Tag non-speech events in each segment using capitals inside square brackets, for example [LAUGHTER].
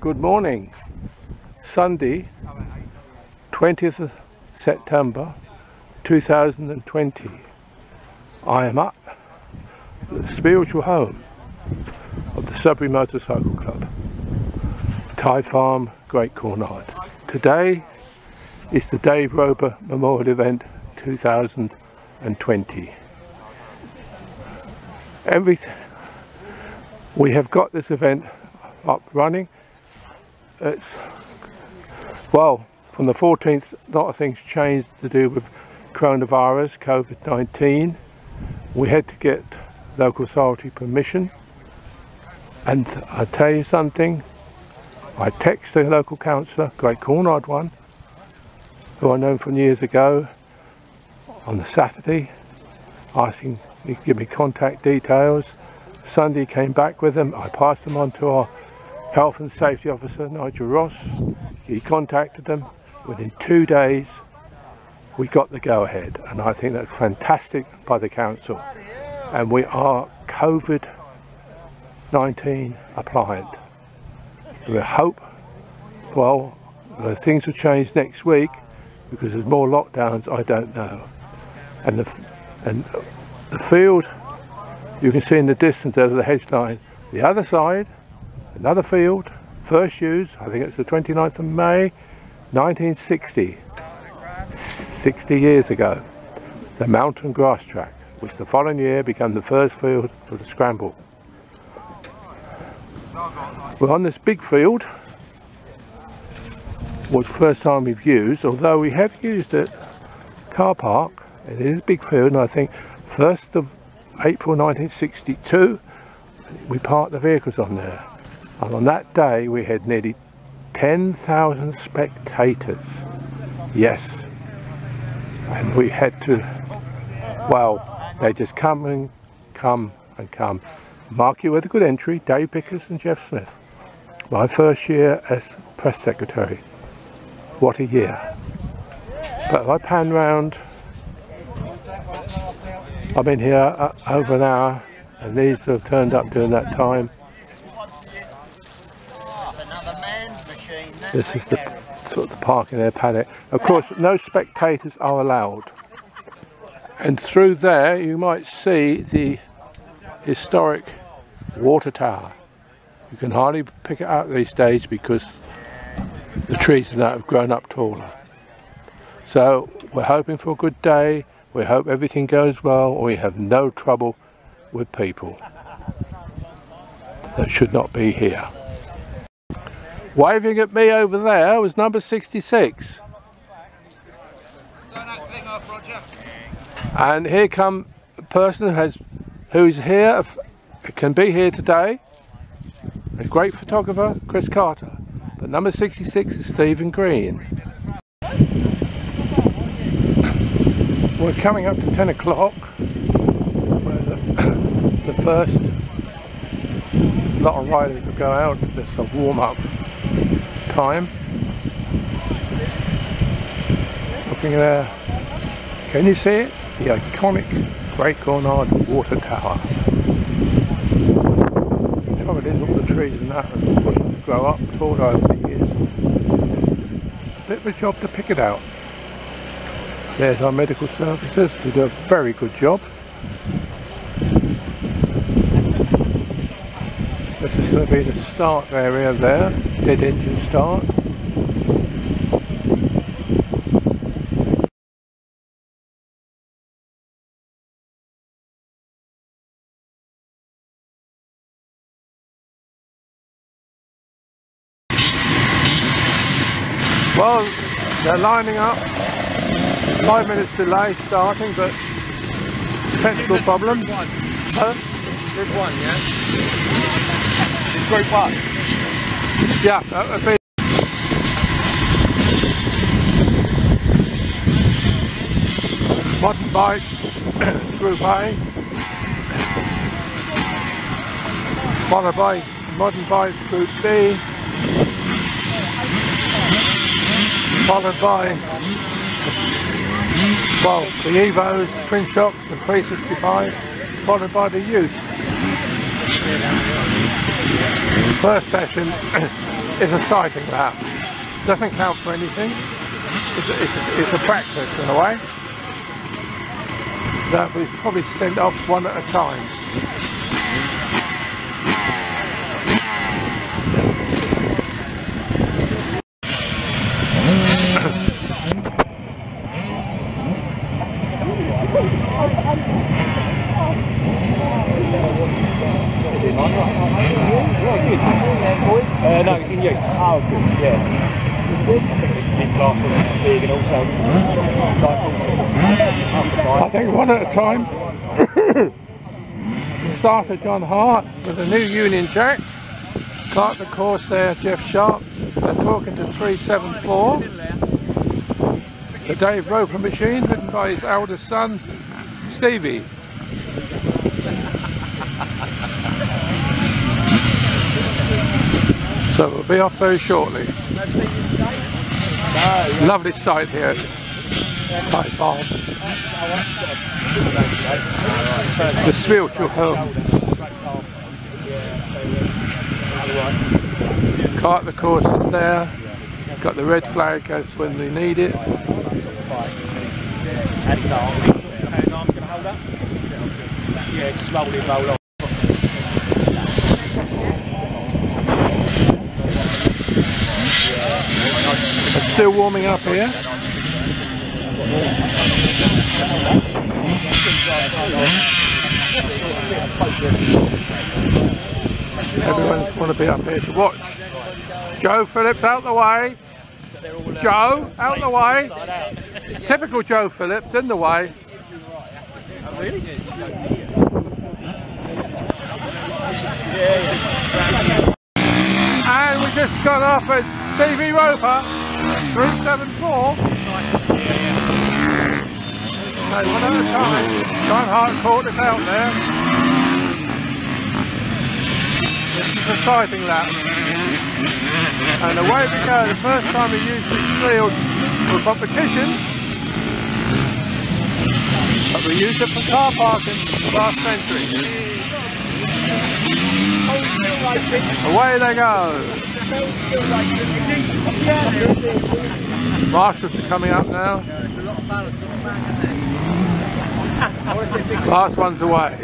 Good morning. Sunday, 20th of September 2020. I am at the spiritual home of the Sudbury Motorcycle Club, Ty Farm, Great Cornard. Today is the Dave Roper Memorial Event 2020. Every we have got this event up running. It's well from the 14th. A lot of things changed to do with coronavirus, COVID-19. We had to get local authority permission, and I tell you something. I text the local councillor, Great Cornard one, who I know from years ago, on the Saturday, asking he could give me contact details. Sunday came back with them. I passed them on to our health and safety officer, Nigel Ross. He contacted them. Within two days, we got the go ahead, and I think that's fantastic by the council. And we are COVID 19 appliant. We hope, well, things will change next week because there's more lockdowns, I don't know. And the, and the field you can see in the distance over the hedge line. The other side, another field, first used, I think it's the 29th of May, 1960, 60 years ago, the mountain grass track, which the following year became the first field for the scramble. We're on this big field, was the first time we've used, although we have used it, car park, it is a big field, and I think 1st of April 1962, we parked the vehicles on there. And on that day, we had nearly 10,000 spectators. Yes. And we had to, well, they just come and come and come. Mark you with a good entry, Dave Bickers and Jeff Smith. My first year as press secretary. What a year. But if I pan round I've been here uh, over an hour and these have turned up during that time. This is the sort of the parking their paddock. Of course, no spectators are allowed. And through there, you might see the historic water tower. You can hardly pick it up these days because the trees now have grown up taller. So we're hoping for a good day. We hope everything goes well we have no trouble with people that should not be here. Waving at me over there was number 66. And here come a person who has who's here can be here today. A great photographer, Chris Carter. But number 66 is Stephen Green. We're coming up to 10 o'clock where the, [COUGHS] the first lot of riders will go out. It's a warm-up time. Looking there, can you see it? The iconic Great Cornard Water Tower. Trouble is all the trees and that have to grow up tall over the years. A bit of a job to pick it out. There's our medical services who do a very good job. This is going to be the start area there, dead engine start. Well, they're lining up Five minutes delay starting, but technical problem. Huh? Group one, yeah? It's group one. Yeah, that would be. Modern bikes, group A. Followed by modern bikes, group B. Followed by well, the Evos, Twin Shocks, the 365, followed by the Youth. First session [COUGHS] is a sighting lap. Doesn't count for anything. It's a, it's a, it's a practice in a way. That we probably send off one at a time. No, it's in you. Oh, good. Also I think one at a time. [COUGHS] Starter John Hart with a new Union Jack. Clerk the course there, Jeff Sharp. They're talking to 374. The Dave Roper machine, written by his eldest son, Stevie. [LAUGHS] So we'll be off very shortly. Lovely sight here at Farm. The spiritual home. Cart the course is there. Got the red flag as when they need it. Yeah, just roll it, roll on. Still warming up here. Everyone's want to be up here to watch. Joe Phillips out the way. Joe out the way. Typical Joe Phillips in the way. And we just got off at Stevie Roper, 374. Okay, one at a time. John Hart caught us out there. This is a sighting lap. And away we go. The first time we used this field for competition. But we used it for car parking last century. Away they go. Marshals are coming up now. Last one's away.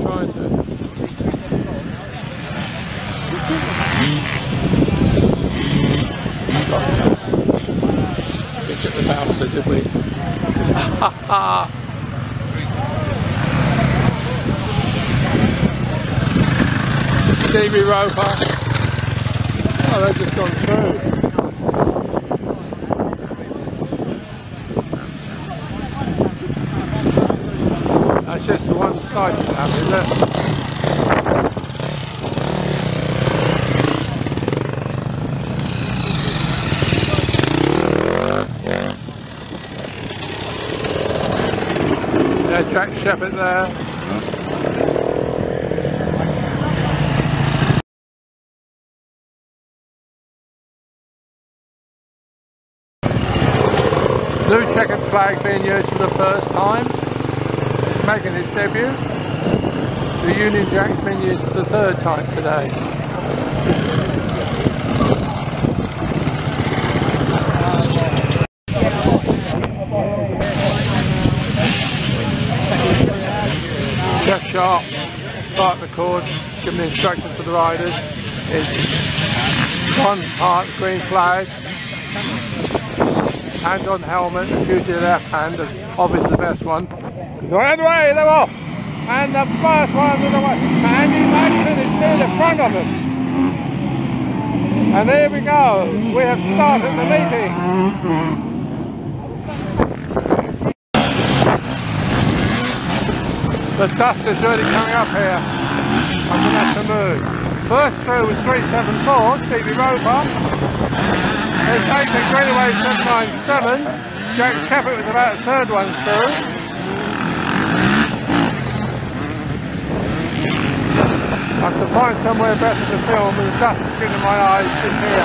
Trying to Look at the bouncer, did we? Stevie Roper. Oh, they've just gone through. That's just the one side of that, is it? Jack Shepherd there. Blue checkered flag being used for the first time. It's making its debut. The Union Jack's been used for the third time today. Jeff Sharp, part the course, giving instructions to the riders. It's one part green flag, hand on helmet, it's usually the left hand, and obviously the best one. Right away, they're off! And the first one to the west. Andy Madison is near the front of us. And there we go. We have started the meeting. The dust is really coming up here. I'm going to have to move. First through was 374, Stevie Roper. Then taken Greenaway 797. Jack Shepherd was about third one through. I have to find somewhere better to film with the dust is getting in my eyes. It's here.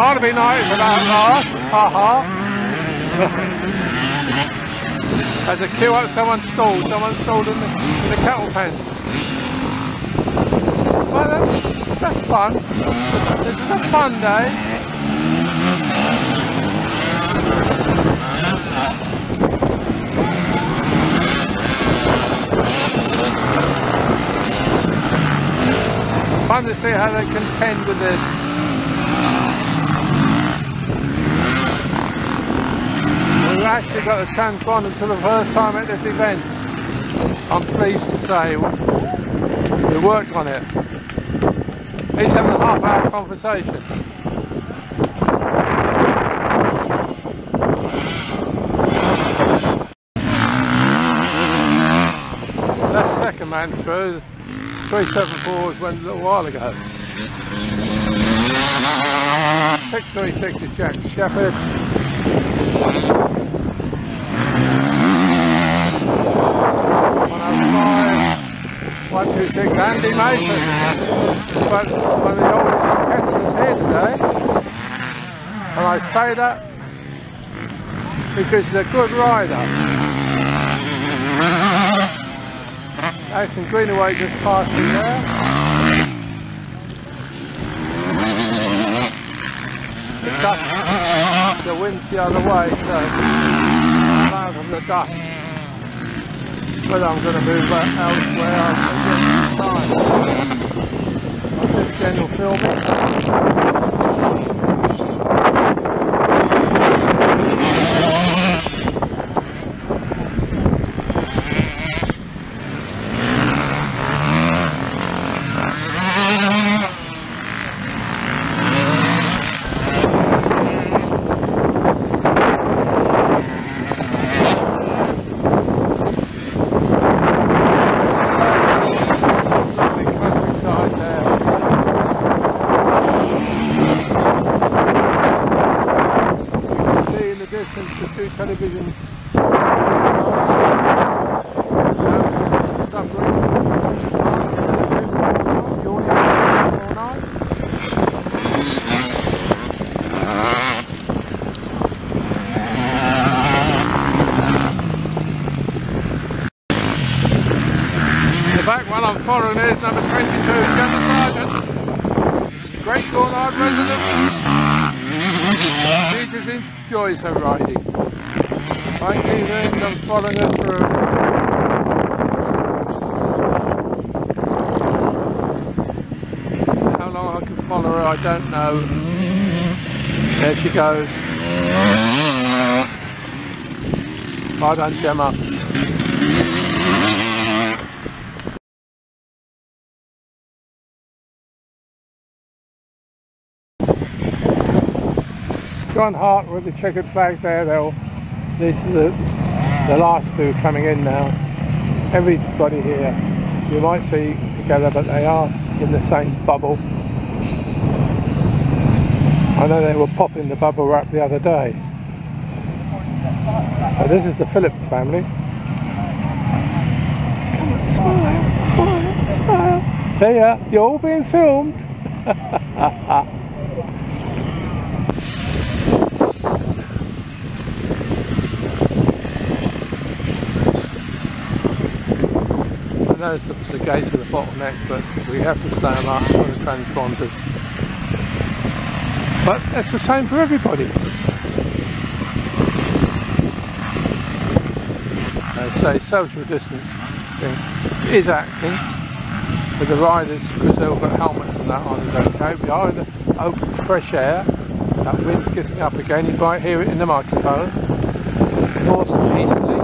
Barnaby Night is about last. Ha ha. [LAUGHS] As a queue up someone stalled, someone stalled in the, in the cattle pen. Well, that's, that's fun. This is a fun day. Fun to see how they contend with this. We've actually got a the transponder for the first time at this event. I'm pleased to say we worked on it. He's having a half hour conversation. That's second man through. 374 went a little while ago. 636 is Jack Shepherd. 126 Andy Mason, but one of the oldest competitors here today. And I say that because he's a good rider. Nathan Greenaway just passed me there. The dust, the wind's the other way, so cloud of the dust whether I'm going to move elsewhere time. I'm just Daniel filming. Lovely countryside there. You can the the two television submarine. You already saw it all night? The back one I'm following is number 22, General Sergeant. Great Cornard resident. Just enjoys her riding. Mike Evening, I'm following her through. How long I can follow her, I don't know. There she goes. Well done, Gemma. John Hart with the checkered flag there. They'll, this is the, the last two coming in now. Everybody here, you might see together, but they are in the same bubble. I know they were popping the bubble wrap the other day. This is the Phillips family. Come on, smile, smile, smile. There you are. You're all being filmed. [LAUGHS] I know it's the, the gates the bottleneck, but we have to stay alert on the transponders. But it's the same for everybody. They say social distancing is acting for the riders because they've all got helmets and that on is okay. We are in the open fresh air. That wind's getting up again. You might hear it in the microphone. North and easterly